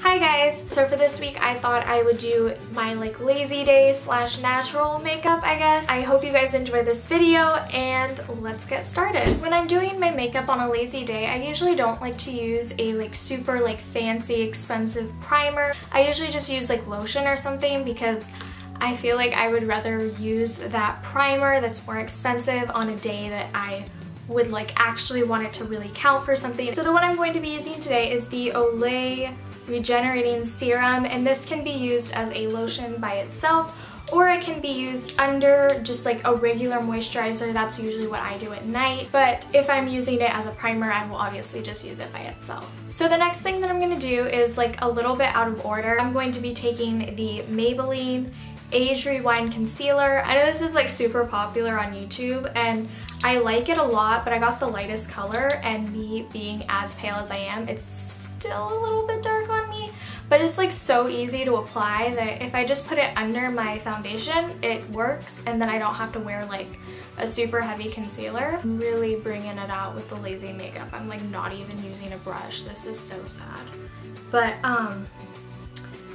Hi guys! So for this week I thought I would do my like lazy day slash natural makeup I guess. I hope you guys enjoy this video and let's get started. When I'm doing my makeup on a lazy day I usually don't like to use a like super like fancy expensive primer. I usually just use like lotion or something because I feel like I would rather use that primer that's more expensive on a day that I would like actually want it to really count for something. So the one I'm going to be using today is the Olay Regenerating Serum and this can be used as a lotion by itself or it can be used under just like a regular moisturizer. That's usually what I do at night. But if I'm using it as a primer, I will obviously just use it by itself. So the next thing that I'm going to do is like a little bit out of order. I'm going to be taking the Maybelline Age Rewind Concealer. I know this is like super popular on YouTube and I like it a lot, but I got the lightest color and me being as pale as I am, it's still a little bit dark on me. But it's like so easy to apply that if I just put it under my foundation, it works and then I don't have to wear like a super heavy concealer. I'm really bringing it out with the lazy makeup. I'm like not even using a brush. This is so sad. But um,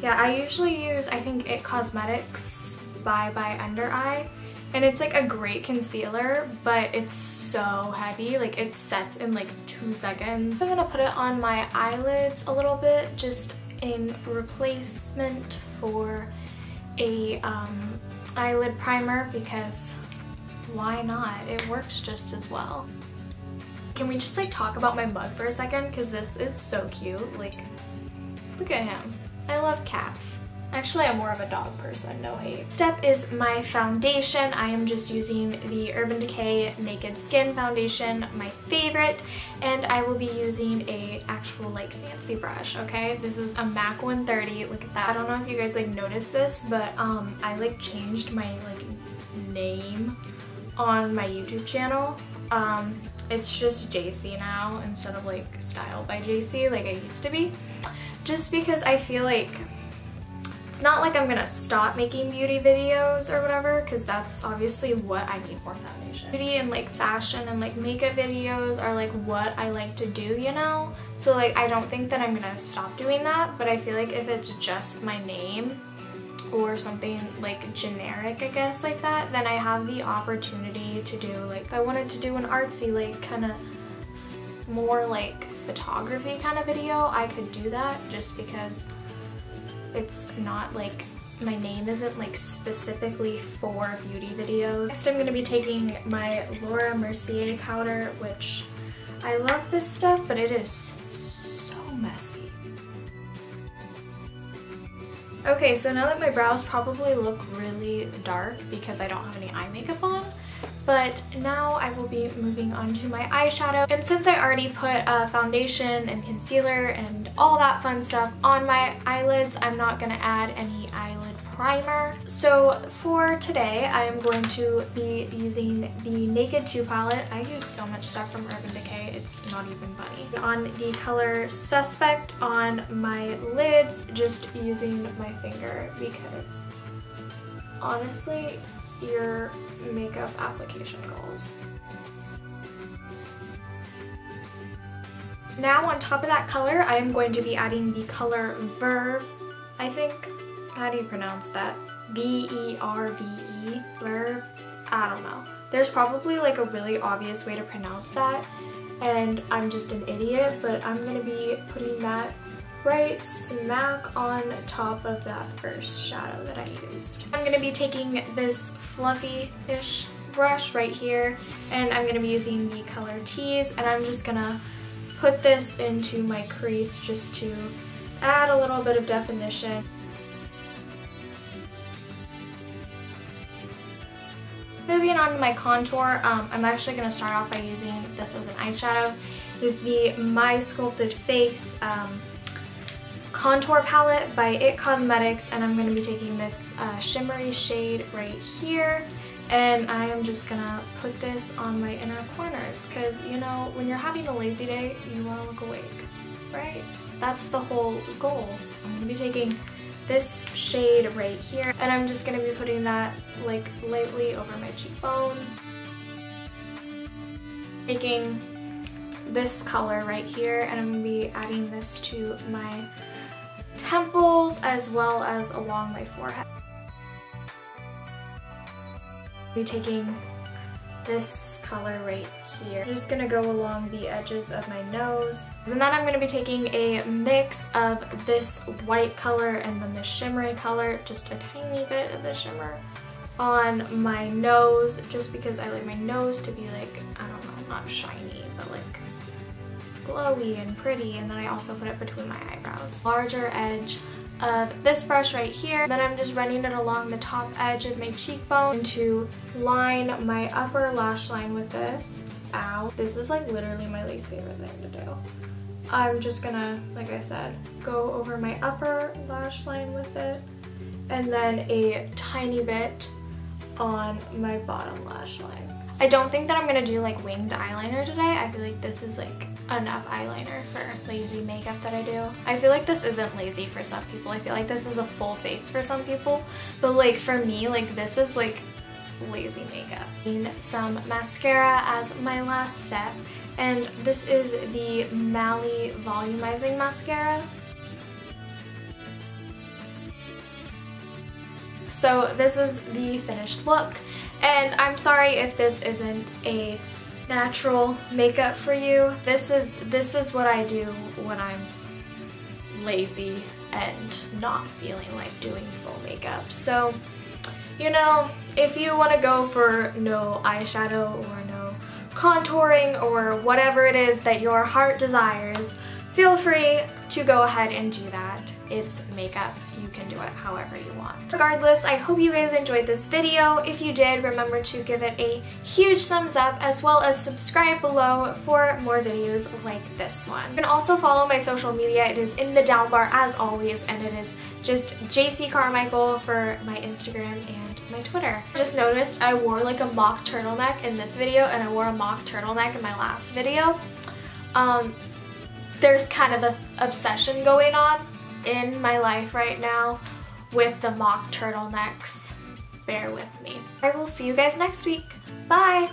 yeah, I usually use, I think IT Cosmetics Bye Bye Under Eye. And it's like a great concealer, but it's so heavy. Like it sets in like two seconds. So I'm gonna put it on my eyelids a little bit just in replacement for a um, eyelid primer because why not? It works just as well. Can we just like talk about my mug for a second? Because this is so cute. Like, look at him. I love cats. Actually, I'm more of a dog person, no hate. Step is my foundation. I am just using the Urban Decay Naked Skin Foundation, my favorite, and I will be using a actual like fancy brush, okay? This is a MAC 130, look at that. I don't know if you guys like noticed this, but um, I like changed my like name on my YouTube channel. Um, it's just Jacie now instead of like Style by Jacie like I used to be. Just because I feel like it's not like I'm gonna stop making beauty videos or whatever because that's obviously what I need more foundation. Beauty and like fashion and like makeup videos are like what I like to do, you know? So like I don't think that I'm gonna stop doing that, but I feel like if it's just my name or something like generic, I guess, like that, then I have the opportunity to do like, if I wanted to do an artsy, like kind of more like photography kind of video, I could do that just because it's not like my name isn't like specifically for beauty videos. Next I'm going to be taking my Laura Mercier powder which I love this stuff but it is so messy. Okay so now that my brows probably look really dark because I don't have any eye makeup on but now I will be moving on to my eyeshadow. And since I already put a foundation and concealer and all that fun stuff on my eyelids, I'm not going to add any eyelid primer. So for today, I am going to be using the Naked 2 palette. I use so much stuff from Urban Decay, it's not even funny. On the color Suspect on my lids, just using my finger because honestly, your makeup application goals. Now on top of that color, I am going to be adding the color Verve, I think. How do you pronounce that? V-E-R-V-E, -E, Verve? I don't know. There's probably like a really obvious way to pronounce that and I'm just an idiot, but I'm going to be putting that right smack on top of that first shadow that I used. I'm going to be taking this fluffy-ish brush right here and I'm going to be using the color Tease and I'm just to put this into my crease just to add a little bit of definition. Moving on to my contour, um, I'm actually going to start off by using this as an eyeshadow. This is the My Sculpted Face um, contour palette by IT Cosmetics and I'm going to be taking this uh, shimmery shade right here and I am just gonna put this on my inner corners because you know when you're having a lazy day you want to look awake right? That's the whole goal. I'm gonna be taking this shade right here and I'm just gonna be putting that like lightly over my cheekbones. Taking this color right here and I'm gonna be adding this to my temples as well as along my forehead. Be taking this color right here. I'm just gonna go along the edges of my nose. And then I'm gonna be taking a mix of this white color and then the shimmery color, just a tiny bit of the shimmer on my nose just because I like my nose to be like, I don't know, not shiny, but like glowy and pretty. And then I also put it between my eyebrows. Larger edge of this brush right here. Then I'm just running it along the top edge of my cheekbone to line my upper lash line with this. Ow. This is like literally my least favorite thing to do. I'm just gonna, like I said, go over my upper lash line with it and then a tiny bit on my bottom lash line. I don't think that I'm gonna do like winged eyeliner today. I feel like this is like enough eyeliner for lazy makeup that I do. I feel like this isn't lazy for some people. I feel like this is a full face for some people. But like for me, like this is like lazy makeup. Some mascara as my last step. And this is the Mally Volumizing Mascara. So this is the finished look. And I'm sorry if this isn't a natural makeup for you. This is this is what I do when I'm lazy and not feeling like doing full makeup. So, you know, if you want to go for no eyeshadow or no contouring or whatever it is that your heart desires, feel free to go ahead and do that. It's makeup. You can do it however you want. Regardless, I hope you guys enjoyed this video. If you did, remember to give it a huge thumbs up as well as subscribe below for more videos like this one. You can also follow my social media. It is in the down bar as always and it is just Jacie Carmichael for my Instagram and my Twitter. Just noticed I wore like a mock turtleneck in this video and I wore a mock turtleneck in my last video. Um, there's kind of an obsession going on in my life right now with the mock turtlenecks. Bear with me. I will see you guys next week. Bye!